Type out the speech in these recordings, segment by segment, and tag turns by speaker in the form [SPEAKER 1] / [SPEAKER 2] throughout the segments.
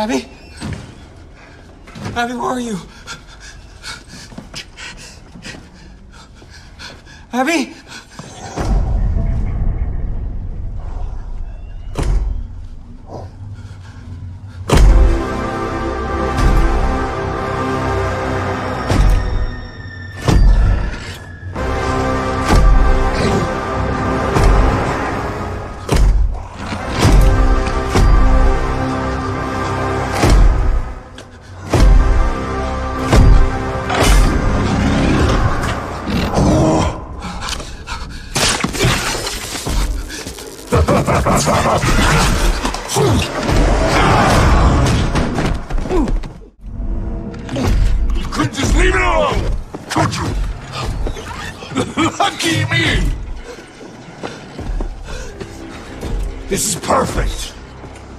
[SPEAKER 1] Abby? Abby, where are you? Abby?
[SPEAKER 2] You couldn't just leave it alone, could you? Lucky me! This is perfect.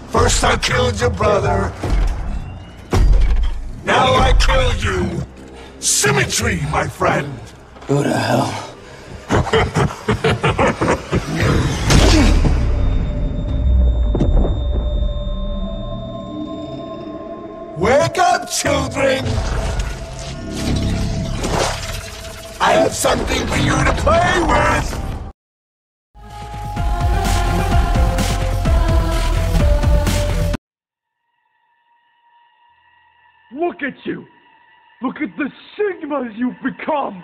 [SPEAKER 2] First I killed your brother. Now I kill you. Symmetry, my friend.
[SPEAKER 1] Go to hell.
[SPEAKER 2] Wake up, children! I have something for you to play with!
[SPEAKER 3] Look at you! Look at the Sigmas you've become!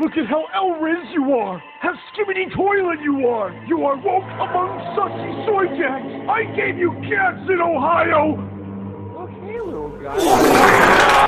[SPEAKER 3] Look at how L rizz you are! How skibidi toilet you are! You are woke among sussy soy jacks! I gave you cats in Ohio!
[SPEAKER 4] little guy.